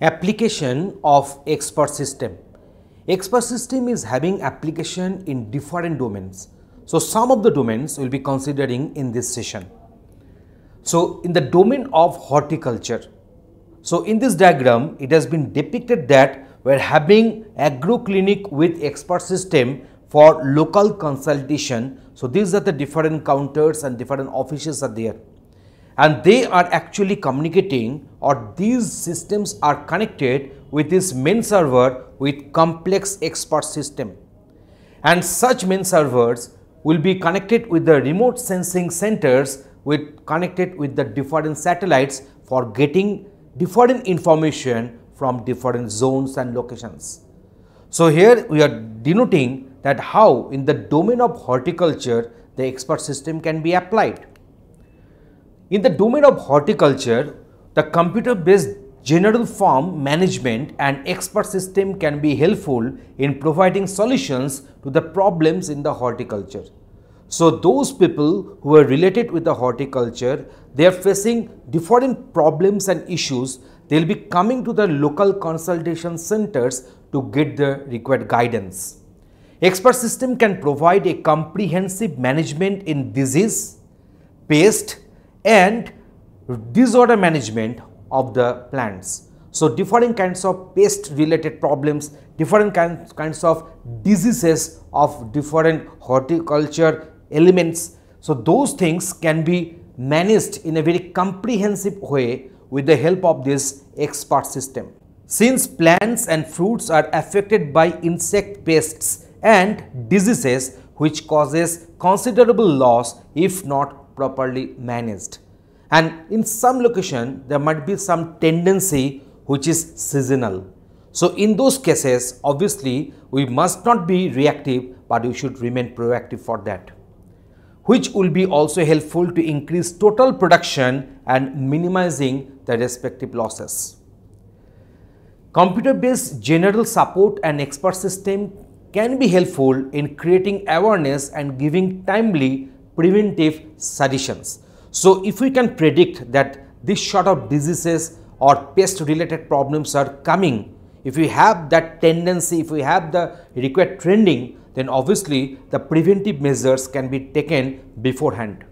Application of expert system. Expert system is having application in different domains. So some of the domains we'll be considering in this session. So in the domain of horticulture. So in this diagram, it has been depicted that we're having agro clinic with expert system for local consultation. So these are the different counters and different offices are there and they are actually communicating or these systems are connected with this main server with complex expert system. And such main servers will be connected with the remote sensing centers with connected with the different satellites for getting different information from different zones and locations. So here we are denoting that how in the domain of horticulture the expert system can be applied. In the domain of horticulture, the computer-based general farm management and expert system can be helpful in providing solutions to the problems in the horticulture. So those people who are related with the horticulture, they are facing different problems and issues. They'll be coming to the local consultation centers to get the required guidance. Expert system can provide a comprehensive management in disease, pest, and disorder management of the plants. So, different kinds of pest related problems, different kinds, kinds of diseases of different horticulture elements. So, those things can be managed in a very comprehensive way with the help of this expert system. Since plants and fruits are affected by insect pests and diseases which causes considerable loss if not properly managed. And in some location, there might be some tendency which is seasonal. So in those cases, obviously, we must not be reactive, but we should remain proactive for that, which will be also helpful to increase total production and minimizing the respective losses. Computer-based general support and expert system can be helpful in creating awareness and giving timely preventive suggestions. So if we can predict that this sort of diseases or pest related problems are coming, if we have that tendency, if we have the required trending, then obviously the preventive measures can be taken beforehand.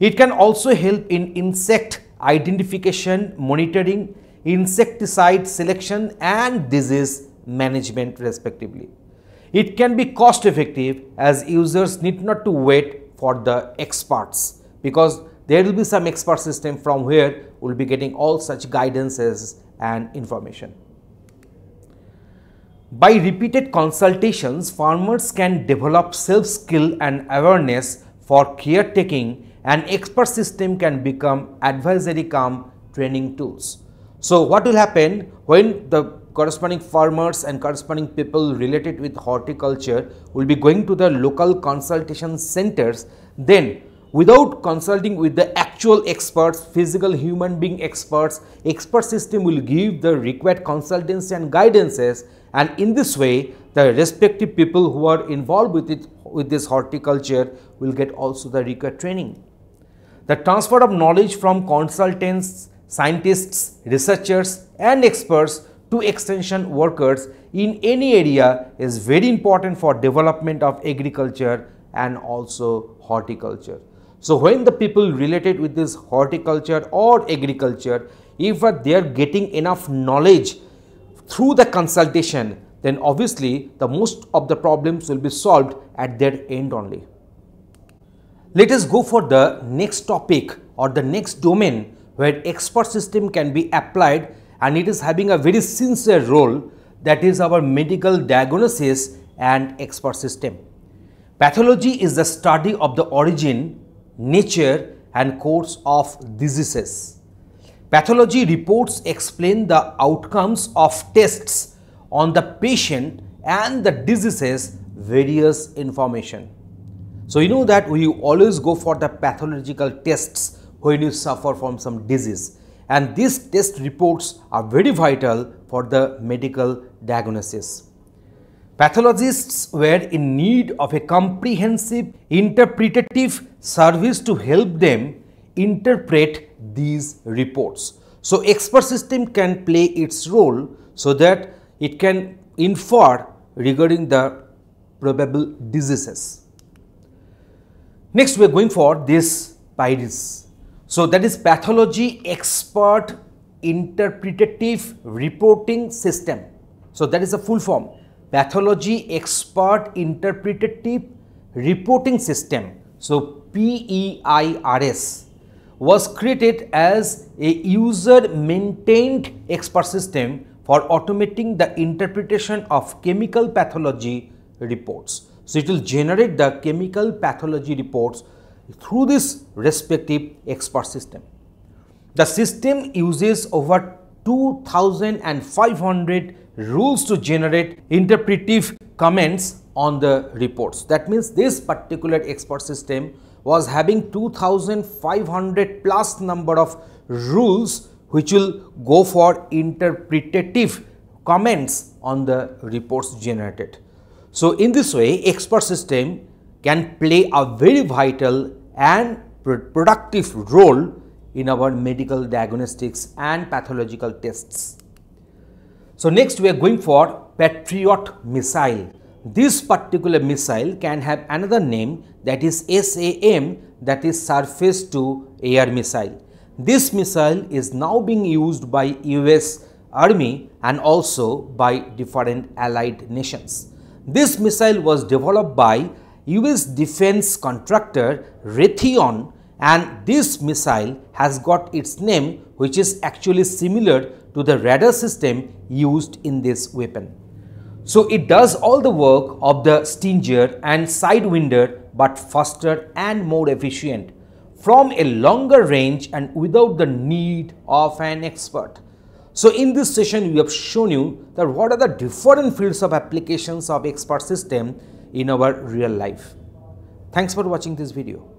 It can also help in insect identification, monitoring, insecticide selection and disease management respectively. It can be cost effective as users need not to wait for the experts because there will be some expert system from where we will be getting all such guidances and information. By repeated consultations, farmers can develop self-skill and awareness for caretaking and expert system can become advisory come training tools. So what will happen when the corresponding farmers and corresponding people related with horticulture will be going to the local consultation centers then without consulting with the actual experts physical human being experts expert system will give the required consultancy and guidances and in this way the respective people who are involved with it with this horticulture will get also the required training the transfer of knowledge from consultants scientists researchers and experts to extension workers in any area is very important for development of agriculture and also horticulture. So when the people related with this horticulture or agriculture, if uh, they are getting enough knowledge through the consultation, then obviously the most of the problems will be solved at their end only. Let us go for the next topic or the next domain where expert system can be applied and it is having a very sincere role that is our medical diagnosis and expert system. Pathology is the study of the origin, nature and course of diseases. Pathology reports explain the outcomes of tests on the patient and the diseases various information. So you know that we always go for the pathological tests when you suffer from some disease and these test reports are very vital for the medical diagnosis. Pathologists were in need of a comprehensive interpretative service to help them interpret these reports. So expert system can play its role so that it can infer regarding the probable diseases. Next we are going for this PEIRS. So that is pathology expert interpretative reporting system. So that is a full form pathology expert interpretative reporting system. So PEIRS was created as a user maintained expert system for automating the interpretation of chemical pathology reports. So, it will generate the chemical pathology reports through this respective expert system. The system uses over 2500 rules to generate interpretive comments on the reports. That means this particular expert system was having 2500 plus number of rules which will go for interpretative comments on the reports generated. So, in this way expert system can play a very vital and productive role in our medical diagnostics and pathological tests. So, next we are going for Patriot missile. This particular missile can have another name that is SAM that is surface to air missile. This missile is now being used by US Army and also by different allied nations. This missile was developed by US defense contractor Raytheon and this missile has got its name which is actually similar to the radar system used in this weapon. So it does all the work of the Stinger and Sidewinder but faster and more efficient from a longer range and without the need of an expert. So in this session, we have shown you that what are the different fields of applications of expert system in our real life. Thanks for watching this video.